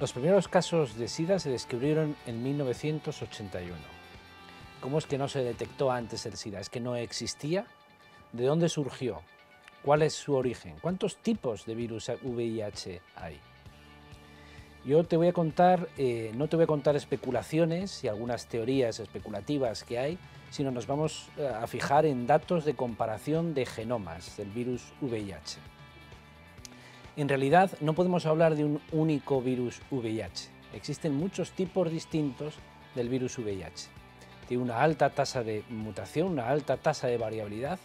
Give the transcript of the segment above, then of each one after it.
Los primeros casos de SIDA se descubrieron en 1981. ¿Cómo es que no se detectó antes el SIDA? ¿Es que no existía? ¿De dónde surgió? ¿Cuál es su origen? ¿Cuántos tipos de virus VIH hay? Yo te voy a contar, eh, no te voy a contar especulaciones y algunas teorías especulativas que hay, sino nos vamos eh, a fijar en datos de comparación de genomas del virus VIH. En realidad no podemos hablar de un único virus VIH. Existen muchos tipos distintos del virus VIH. Tiene una alta tasa de mutación, una alta tasa de variabilidad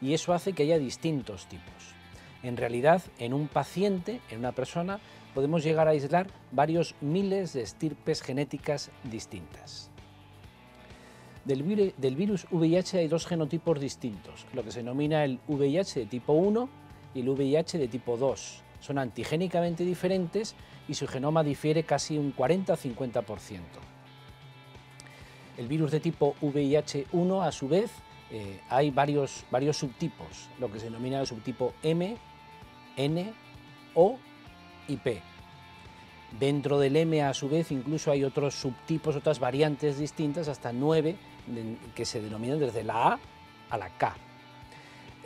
y eso hace que haya distintos tipos. En realidad, en un paciente, en una persona, podemos llegar a aislar varios miles de estirpes genéticas distintas. Del, virus VIH hay dos genotipos distintos, lo que se denomina el VIH de tipo 1 y el VIH de tipo 2 son antigénicamente diferentes y su genoma difiere casi un 40-50%. El virus de tipo VIH1, a su vez, eh, hay varios, varios subtipos, lo que se denomina el subtipo M, N, O y P. Dentro del M, a su vez, incluso hay otros subtipos, otras variantes distintas, hasta nueve, que se denominan desde la A a la K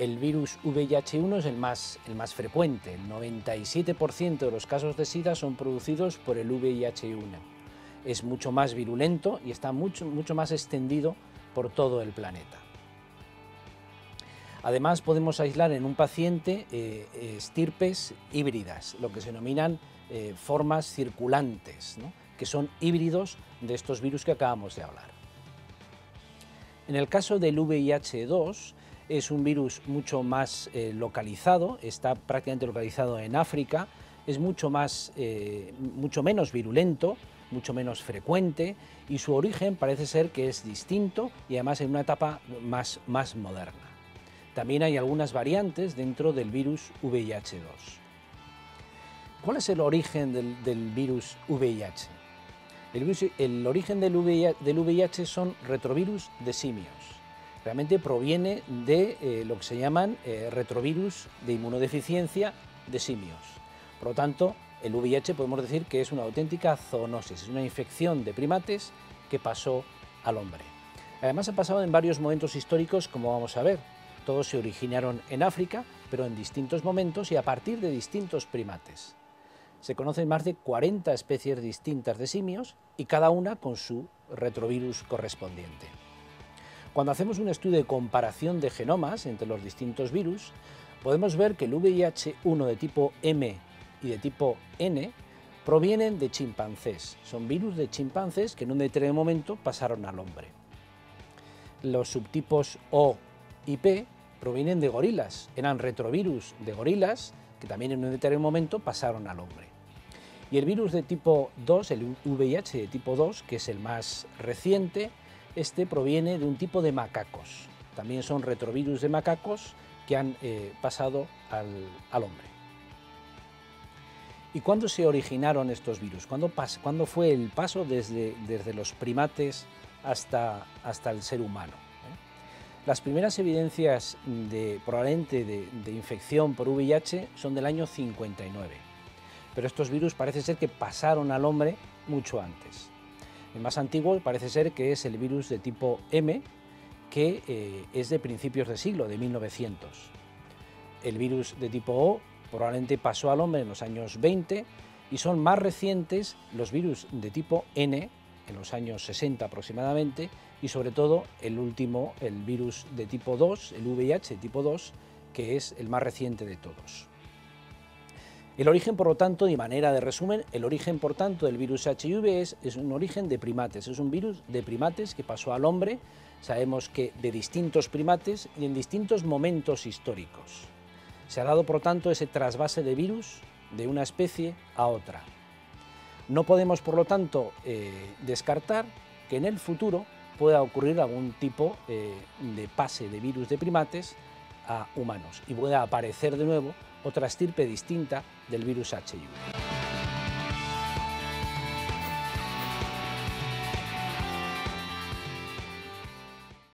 el virus VIH1 es el más, el más frecuente. El 97% de los casos de SIDA son producidos por el VIH1. Es mucho más virulento y está mucho, mucho más extendido por todo el planeta. Además, podemos aislar en un paciente eh, estirpes híbridas, lo que se denominan eh, formas circulantes, que son híbridos de estos virus que acabamos de hablar. En el caso del VIH2, es un virus mucho más eh, localizado, está prácticamente localizado en África, es mucho, más, eh, mucho menos virulento, mucho menos frecuente y su origen parece ser que es distinto y además en una etapa más, más moderna. También hay algunas variantes dentro del virus VIH2. ¿Cuál es el origen del, virus VIH? El, origen del VIH son retrovirus de simios realmente proviene de eh, lo que se llaman eh, retrovirus de inmunodeficiencia de simios. Por lo tanto, el VIH podemos decir que es una auténtica zoonosis, es una infección de primates que pasó al hombre. Además ha pasado en varios momentos históricos, como vamos a ver. Todos se originaron en África, pero en distintos momentos y a partir de distintos primates. Se conocen más de 40 especies distintas de simios y cada una con su retrovirus correspondiente. Cuando hacemos un estudio de comparación de genomas entre los distintos virus, podemos ver que el VIH1 de tipo M y de tipo N provienen de chimpancés. Son virus de chimpancés que en un determinado momento pasaron al hombre. Los subtipos O y P provienen de gorilas. Eran retrovirus de gorilas que también en un determinado momento pasaron al hombre. Y el virus de tipo 2, el VIH de tipo 2, que es el más reciente, este proviene de un tipo de macacos. También son retrovirus de macacos que han eh, pasado al, hombre. ¿Y cuándo se originaron estos virus? ¿Cuándo, ¿Cuándo, fue el paso desde, desde los primates hasta, hasta, el ser humano? ¿Eh? Las primeras evidencias de, probablemente de, de, infección por VIH son del año 59, pero estos virus parece ser que pasaron al hombre mucho antes. El más antiguo parece ser que es el virus de tipo M, que eh, es de principios de siglo, de 1900. El virus de tipo O probablemente pasó al hombre en los años 20 y son más recientes los virus de tipo N, en los años 60 aproximadamente, y sobre todo el último, el virus de tipo 2, el VIH de tipo 2, que es el más reciente de todos. El origen, por lo tanto, de manera de resumen, el origen, por tanto, del virus HIV es, un origen de primates, es un virus de primates que pasó al hombre, sabemos que de distintos primates y en distintos momentos históricos. Se ha dado, por tanto, ese trasvase de virus de una especie a otra. No podemos, por lo tanto, eh, descartar que en el futuro pueda ocurrir algún tipo eh, de pase de virus de primates a humanos y pueda aparecer de nuevo otra estirpe distinta del virus HIV.